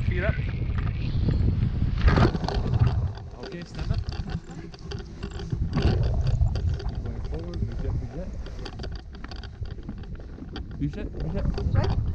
my feet up. Okay, stand up. Going forward, Bicep, Bicep. Bicep, Right?